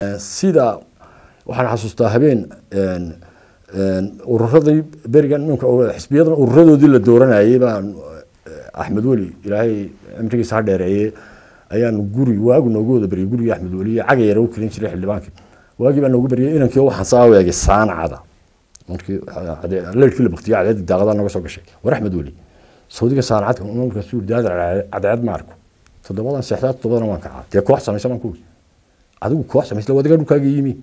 sida waxaan xasuustaa habeen ururadii berigan iminka xisbiyadan ururadoodii la dooranayay baan axmed weli ilaahay cimrigiisa ha dheereeye ayaan guri waagu noogu wada gurigii axmed weli caga yara u kelin jiray xildhibaankii waagii baa noogu beriyay inankii waxaan saa weegay saanacada. Markii leerkii la baktiyo cadeedii daaqadaa naga soo gashay. War axmed weli saudiga saanacadka markaasuu daadar cadeed ma toddobadan seexdaa toddobadan waan kacaa dee koox samaysa baan kuwi adigu koox samaysa wadiga dhulkaaga yimi.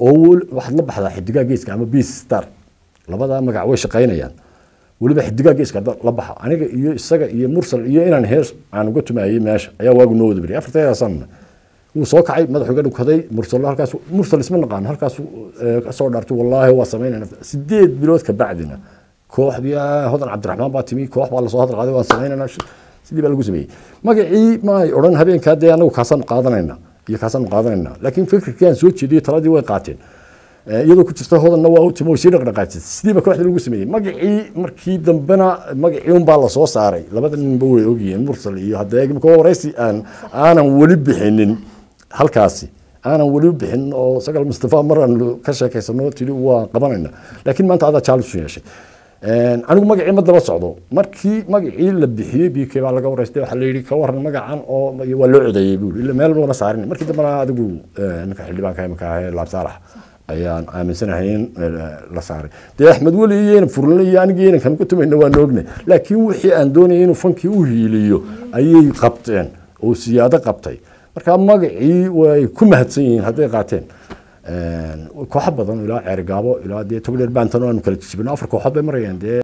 Oo waxaad la baxdaa xidigaa geeska ama beas star. Labadaa magac way shaqaynayaan. Weliba xidigaa geeska la baxa aniga iyo isaga iyo mursal iyo inaan hees aan uga tumayay meesha. Ayaa waagu noo wada beriyay afarteeda sanna wuu soo kacay madaxu iga dhukaday mursal halkaas mursal isma naqaano halkaas ka soo dhaartay wallaahi waa samaynayna sideed bilood ka bacdina. Kooxdii hodan cabdiraxmaan baa timi. Koox baa la soo hadal qaaday waan samaynayna sidii baa lagu sameeyey. Magacii ma ay odhan habeenkaa dee anagu kaasaanu qaadanayna iyo kaasaanu qaadanayna laakiin fikirkii aan soo jeediyey taladii way qaateen iyadoo ku jirta hodanna waa timo sii dhaqdhaqaajisay sidii baa kooxdii lagu sameeyey magacii markii dambena magacii unbaa la soo saaray labada ninba way ogyihiin mursal iyo haddee imika waraysi aan aanan weli bixinin halkaasi aanan weli bixin oo sagal mustafa mar aan ka sheekaysano tiri waa qabanayna laakiin maanta adaa jaalis u yeeshay anigu magacii ma daba socdo. Markii magacii la bixiyey b k baa laga waraystay waxaa la yidhi ka waran magacan oo waa loo codeeyey buuri ila meel lama saarin markii dambena adigu ninka xildhibaanka imika ahee laab ayaan aaminsanahay in la saaray. Dee axmed weli iyayna furlina iyo anigi yaynan kan ku tumayna waan oognay laakiin wixii aan doonayay inuu fankii u hiiliyo ayay qabteen oo siyaado qabtay. Marka magacii way ku mahadsan yihiin hadday qaateen kooxo badan ilaa ceergaabo ilaa dee togdheer baantan oo aanu kala jijibino afar kooxood bay marayaan dee